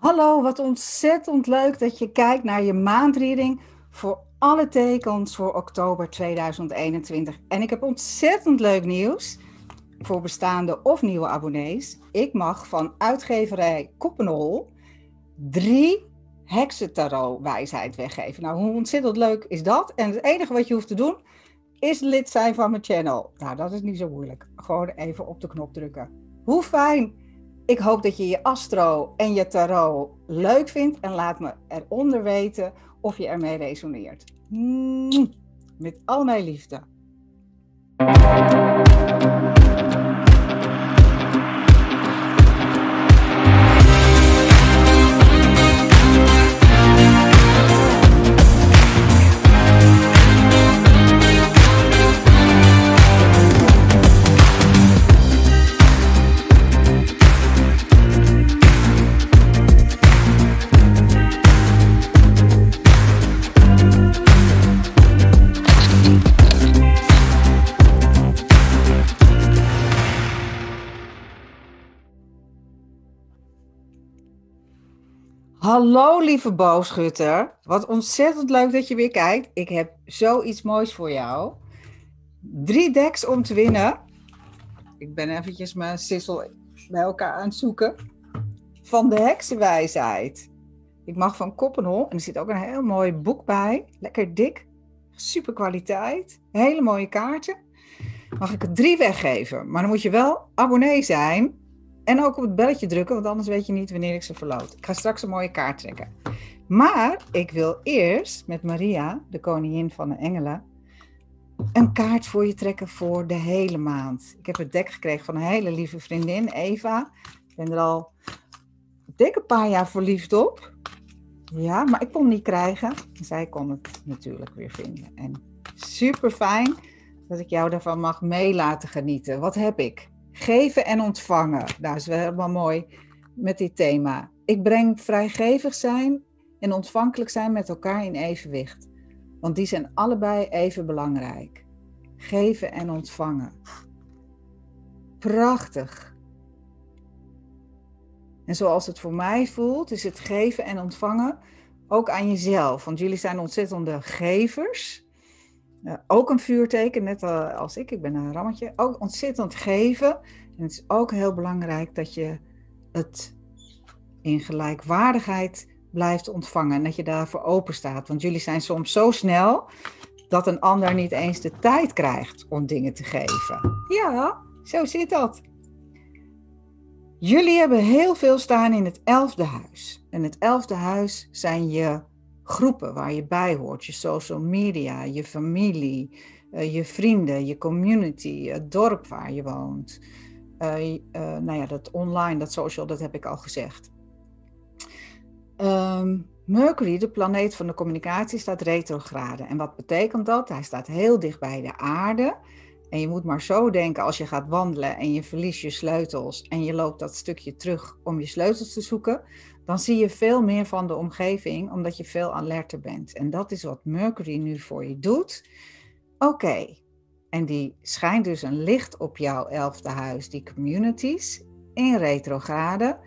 Hallo, wat ontzettend leuk dat je kijkt naar je maandreading voor alle tekens voor oktober 2021. En ik heb ontzettend leuk nieuws voor bestaande of nieuwe abonnees. Ik mag van uitgeverij Koppenhol drie heksentarot wijsheid weggeven. Nou, hoe ontzettend leuk is dat? En het enige wat je hoeft te doen is lid zijn van mijn channel. Nou, dat is niet zo moeilijk. Gewoon even op de knop drukken. Hoe fijn! Ik hoop dat je je astro en je tarot leuk vindt en laat me eronder weten of je ermee resoneert. Met al mijn liefde. Hallo lieve boogschutter. Wat ontzettend leuk dat je weer kijkt. Ik heb zoiets moois voor jou. Drie decks om te winnen. Ik ben eventjes mijn sissel bij elkaar aan het zoeken. Van de heksenwijsheid. Ik mag van Koppenhol. En er zit ook een heel mooi boek bij. Lekker dik. Super kwaliteit. Hele mooie kaarten. Mag ik er drie weggeven. Maar dan moet je wel abonnee zijn en ook op het belletje drukken, want anders weet je niet wanneer ik ze verloot. Ik ga straks een mooie kaart trekken. Maar ik wil eerst met Maria, de koningin van de engelen, een kaart voor je trekken voor de hele maand. Ik heb het dek gekregen van een hele lieve vriendin, Eva. Ik ben er al dik een paar jaar verliefd op. Ja, maar ik kon niet krijgen. Zij kon het natuurlijk weer vinden. En super fijn dat ik jou daarvan mag mee laten genieten. Wat heb ik? Geven en ontvangen. Dat is wel helemaal mooi met dit thema. Ik breng vrijgevig zijn en ontvankelijk zijn met elkaar in evenwicht. Want die zijn allebei even belangrijk. Geven en ontvangen. Prachtig. En zoals het voor mij voelt, is het geven en ontvangen ook aan jezelf. Want jullie zijn ontzettende gevers. Uh, ook een vuurteken, net als ik. Ik ben een rammetje. Ook ontzettend geven. En het is ook heel belangrijk dat je het in gelijkwaardigheid blijft ontvangen. En dat je daarvoor open staat. Want jullie zijn soms zo snel dat een ander niet eens de tijd krijgt om dingen te geven. Ja, zo zit dat. Jullie hebben heel veel staan in het elfde huis. En het elfde huis zijn je groepen waar je bij hoort. Je social media, je familie, uh, je vrienden, je community, het dorp waar je woont. Uh, nou ja, dat online, dat social, dat heb ik al gezegd. Um, Mercury, de planeet van de communicatie, staat retrograde. En wat betekent dat? Hij staat heel dicht bij de aarde. En je moet maar zo denken als je gaat wandelen en je verliest je sleutels en je loopt dat stukje terug om je sleutels te zoeken, dan zie je veel meer van de omgeving omdat je veel alerter bent. En dat is wat Mercury nu voor je doet. Oké, en die schijnt dus een licht op jouw elfde huis, die communities, in retrograde.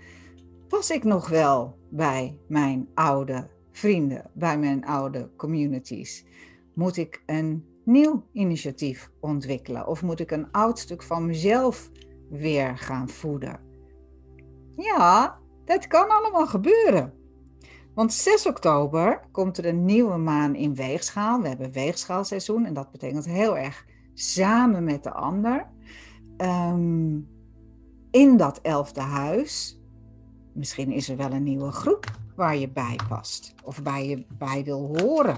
Was ik nog wel bij mijn oude vrienden, bij mijn oude communities? Moet ik een nieuw initiatief ontwikkelen? Of moet ik een oud stuk van mezelf weer gaan voeden? Ja, dat kan allemaal gebeuren. Want 6 oktober komt er een nieuwe maan in weegschaal. We hebben weegschaalseizoen en dat betekent heel erg samen met de ander. Um, in dat elfde huis. Misschien is er wel een nieuwe groep waar je bij past. Of waar je bij wil horen.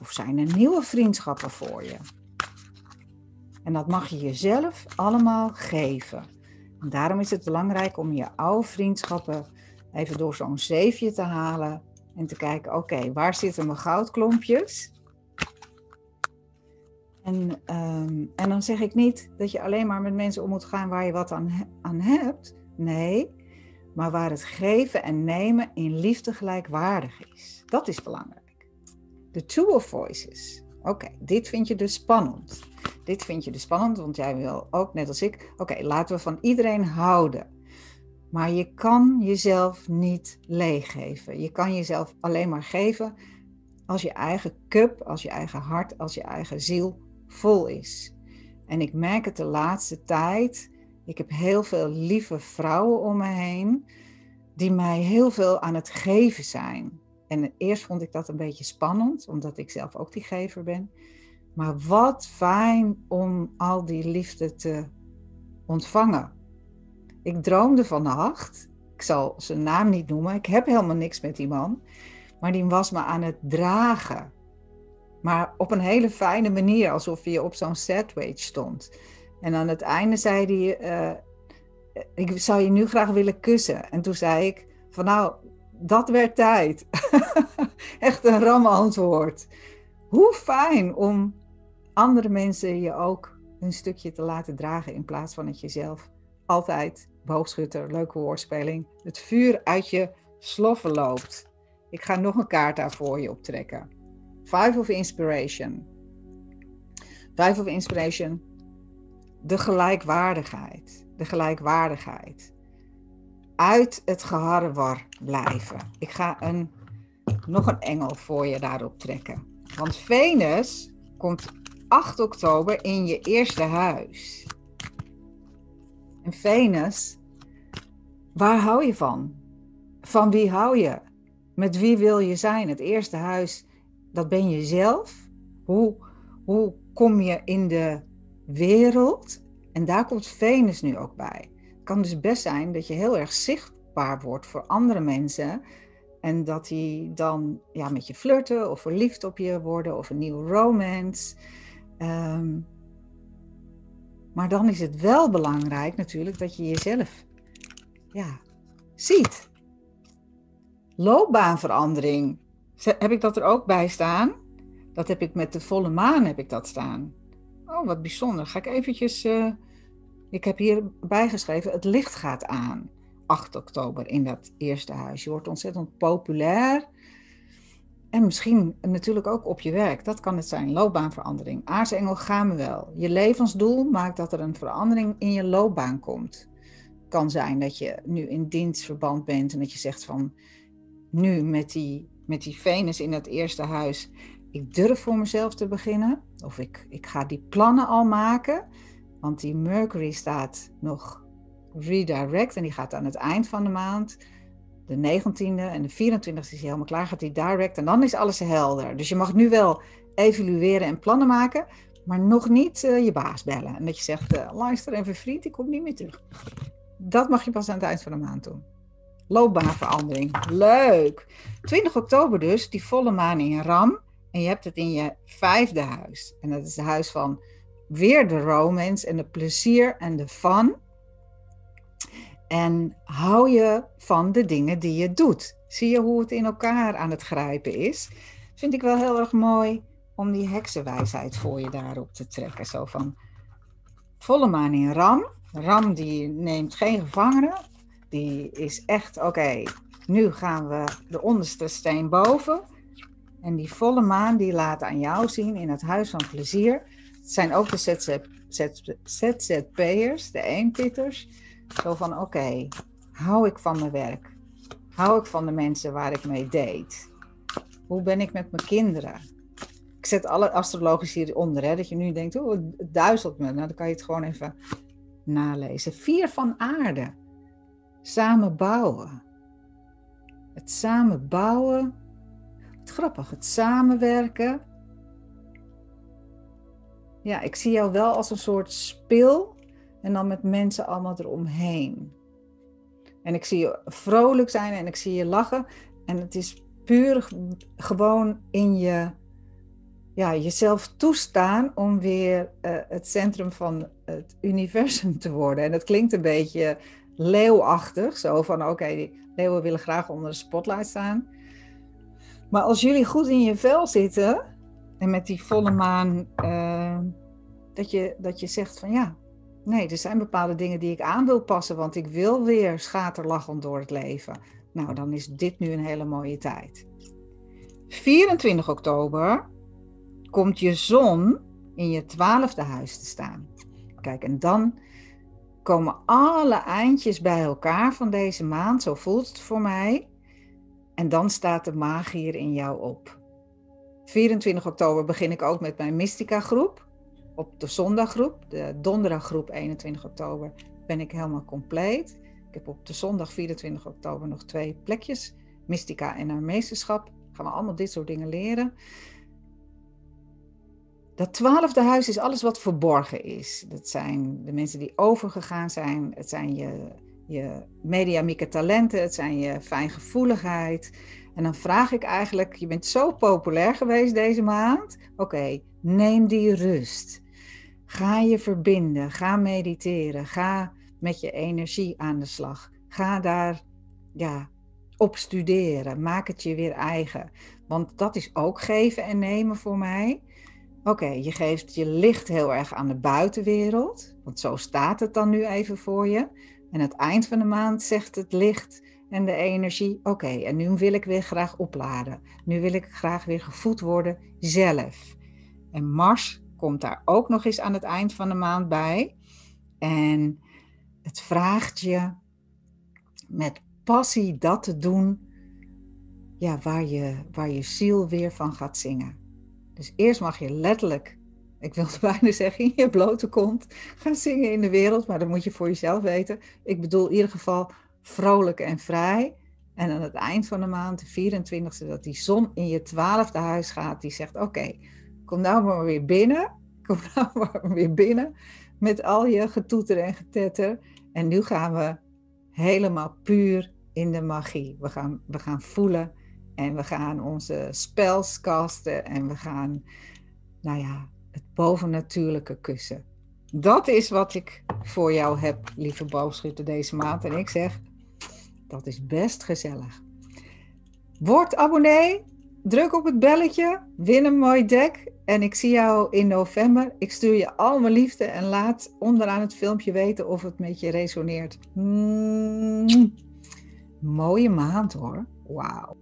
Of zijn er nieuwe vriendschappen voor je? En dat mag je jezelf allemaal geven. Daarom is het belangrijk om je oude vriendschappen even door zo'n zeefje te halen en te kijken, oké, waar zitten mijn goudklompjes? En, um, en dan zeg ik niet dat je alleen maar met mensen om moet gaan waar je wat aan, aan hebt. Nee, maar waar het geven en nemen in liefde gelijkwaardig is. Dat is belangrijk. De two of voices. Oké, dit vind je dus spannend. Dit vind je dus spannend, want jij wil ook, net als ik, oké, laten we van iedereen houden. Maar je kan jezelf niet leeggeven. Je kan jezelf alleen maar geven als je eigen cup, als je eigen hart, als je eigen ziel vol is. En ik merk het de laatste tijd. Ik heb heel veel lieve vrouwen om me heen die mij heel veel aan het geven zijn. En eerst vond ik dat een beetje spannend, omdat ik zelf ook die gever ben. Maar wat fijn om al die liefde te ontvangen. Ik droomde vannacht, ik zal zijn naam niet noemen, ik heb helemaal niks met die man, maar die was me aan het dragen. Maar op een hele fijne manier, alsof je op zo'n sandwich stond. En aan het einde zei hij, uh, ik zou je nu graag willen kussen. En toen zei ik, van nou, dat werd tijd. Echt een ram antwoord. Hoe fijn om andere mensen je ook een stukje te laten dragen in plaats van dat je zelf altijd boogschutter, leuke woordspeling, het vuur uit je sloffen loopt. Ik ga nog een kaart daar voor je optrekken. Five of Inspiration. Five of Inspiration. De gelijkwaardigheid. De gelijkwaardigheid. Uit het geharrewar blijven. Ik ga een, nog een engel voor je daarop trekken. Want Venus komt 8 oktober in je eerste huis. En Venus, waar hou je van? Van wie hou je? Met wie wil je zijn? Het eerste huis, dat ben je zelf. Hoe, hoe kom je in de wereld? En daar komt Venus nu ook bij. Kan dus best zijn dat je heel erg zichtbaar wordt voor andere mensen. En dat die dan ja, met je flirten of verliefd op je worden of een nieuwe romance. Um, maar dan is het wel belangrijk natuurlijk dat je jezelf ja, ziet. Loopbaanverandering. Heb ik dat er ook bij staan? Dat heb ik met de volle maan heb ik dat staan. Oh, wat bijzonder. Ga ik eventjes... Uh, ik heb hier bijgeschreven, het licht gaat aan. 8 oktober in dat eerste huis. Je wordt ontzettend populair. En misschien natuurlijk ook op je werk. Dat kan het zijn. Loopbaanverandering. Aartsengel wel. Je levensdoel maakt dat er een verandering in je loopbaan komt. Kan zijn dat je nu in dienstverband bent en dat je zegt van nu met die, met die Venus in het eerste huis. Ik durf voor mezelf te beginnen. Of ik, ik ga die plannen al maken. Want die Mercury staat nog redirect en die gaat aan het eind van de maand de 19e en de 24e is hij helemaal klaar, gaat hij direct en dan is alles helder. Dus je mag nu wel evalueren en plannen maken, maar nog niet uh, je baas bellen. En dat je zegt, uh, luister even vriend, ik kom niet meer terug. Dat mag je pas aan het eind van de maand doen. Loopbaanverandering, leuk. 20 oktober dus, die volle maan in Ram. En je hebt het in je vijfde huis. En dat is het huis van weer de romance en de plezier en de fun. En hou je van de dingen die je doet. Zie je hoe het in elkaar aan het grijpen is? Vind ik wel heel erg mooi om die heksenwijsheid voor je daarop te trekken. Zo van volle maan in Ram. Ram die neemt geen gevangenen. Die is echt, oké, nu gaan we de onderste steen boven. En die volle maan die laat aan jou zien in het huis van plezier. Het zijn ook de ZZP'ers, de eenpitters zo van, oké, hou ik van mijn werk? Hou ik van de mensen waar ik mee date? Hoe ben ik met mijn kinderen? Ik zet alle astrologisch hieronder, hè, dat je nu denkt, oh, het duizelt me. Nou, dan kan je het gewoon even nalezen. Vier van aarde. Samen bouwen. Het samen bouwen. Het grappig, het samenwerken. Ja, ik zie jou wel als een soort spil en dan met mensen allemaal eromheen. En ik zie je vrolijk zijn en ik zie je lachen. En het is puur gewoon in je, ja, jezelf toestaan om weer uh, het centrum van het universum te worden. En dat klinkt een beetje leeuwachtig. Zo van oké, leeuwen willen graag onder de spotlight staan. Maar als jullie goed in je vel zitten en met die volle maan, uh, dat, je, dat je zegt van ja, Nee, er zijn bepaalde dingen die ik aan wil passen, want ik wil weer schaterlachend door het leven. Nou, dan is dit nu een hele mooie tijd. 24 oktober komt je zon in je twaalfde huis te staan. Kijk, en dan komen alle eindjes bij elkaar van deze maand, zo voelt het voor mij. En dan staat de magier in jou op. 24 oktober begin ik ook met mijn Mystica groep. Op de zondaggroep, de donderdaggroep 21 oktober, ben ik helemaal compleet. Ik heb op de zondag 24 oktober nog twee plekjes. Mystica en haar meesterschap. Gaan we allemaal dit soort dingen leren. Dat twaalfde huis is alles wat verborgen is. Dat zijn de mensen die overgegaan zijn. Het zijn je, je talenten. Het zijn je fijngevoeligheid. En dan vraag ik eigenlijk, je bent zo populair geweest deze maand. Oké, neem die rust. Ga je verbinden. Ga mediteren. Ga met je energie aan de slag. Ga daar ja, op studeren. Maak het je weer eigen. Want dat is ook geven en nemen voor mij. Oké, je geeft je licht heel erg aan de buitenwereld, want zo staat het dan nu even voor je. En aan het eind van de maand zegt het licht en de energie: Oké, en nu wil ik weer graag opladen. Nu wil ik graag weer gevoed worden zelf. En Mars komt daar ook nog eens aan het eind van de maand bij. En het vraagt je met passie dat te doen ja, waar, je, waar je ziel weer van gaat zingen. Dus eerst mag je letterlijk, ik wilde bijna zeggen, in je blote kont gaan zingen in de wereld, maar dat moet je voor jezelf weten. Ik bedoel in ieder geval vrolijk en vrij. En aan het eind van de maand, de 24e, dat die zon in je twaalfde huis gaat, die zegt: Oké, kom nou maar weer binnen. Kom nou maar weer binnen met al je getoeter en getetter. En nu gaan we helemaal puur in de magie. We gaan, we gaan voelen en we gaan onze spels casten en we gaan, nou ja, het bovennatuurlijke kussen. Dat is wat ik voor jou heb, lieve boogschutter, deze maand. En ik zeg, dat is best gezellig. Word abonnee, druk op het belletje, win een mooi dek. En ik zie jou in november. Ik stuur je al mijn liefde en laat onderaan het filmpje weten of het met je resoneert. Mooie maand hoor. Wauw.